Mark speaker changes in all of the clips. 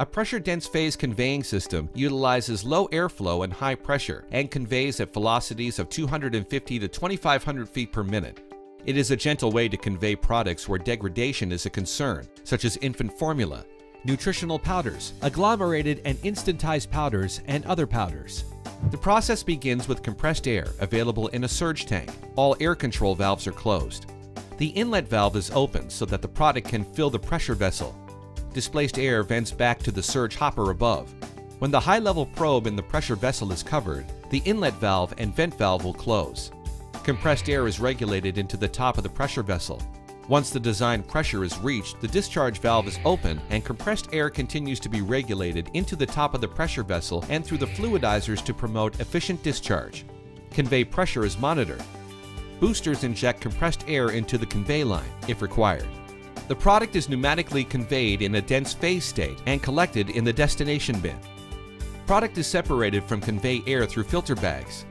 Speaker 1: A pressure-dense phase conveying system utilizes low airflow and high pressure and conveys at velocities of 250 to 2500 feet per minute. It is a gentle way to convey products where degradation is a concern, such as infant formula, nutritional powders, agglomerated and instantized powders, and other powders. The process begins with compressed air available in a surge tank. All air control valves are closed. The inlet valve is open so that the product can fill the pressure vessel. Displaced air vents back to the surge hopper above. When the high-level probe in the pressure vessel is covered, the inlet valve and vent valve will close. Compressed air is regulated into the top of the pressure vessel. Once the designed pressure is reached, the discharge valve is open and compressed air continues to be regulated into the top of the pressure vessel and through the fluidizers to promote efficient discharge. Convey pressure is monitored. Boosters inject compressed air into the convey line, if required. The product is pneumatically conveyed in a dense phase state and collected in the destination bin. Product is separated from convey air through filter bags.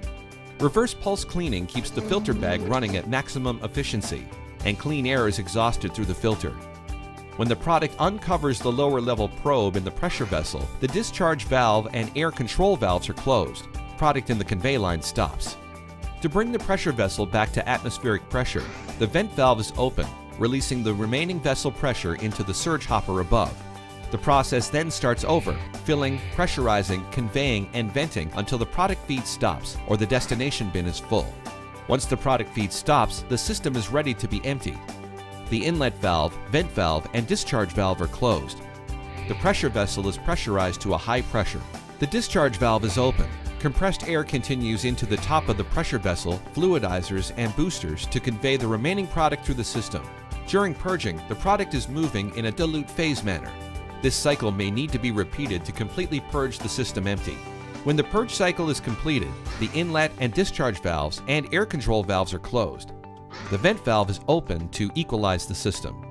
Speaker 1: Reverse pulse cleaning keeps the filter bag running at maximum efficiency and clean air is exhausted through the filter. When the product uncovers the lower level probe in the pressure vessel, the discharge valve and air control valves are closed. Product in the convey line stops. To bring the pressure vessel back to atmospheric pressure, the vent valve is open, releasing the remaining vessel pressure into the surge hopper above. The process then starts over, filling, pressurizing, conveying, and venting until the product feed stops or the destination bin is full. Once the product feed stops, the system is ready to be emptied. The inlet valve, vent valve, and discharge valve are closed. The pressure vessel is pressurized to a high pressure. The discharge valve is open. Compressed air continues into the top of the pressure vessel, fluidizers, and boosters to convey the remaining product through the system. During purging, the product is moving in a dilute phase manner. This cycle may need to be repeated to completely purge the system empty. When the purge cycle is completed, the inlet and discharge valves and air control valves are closed. The vent valve is open to equalize the system.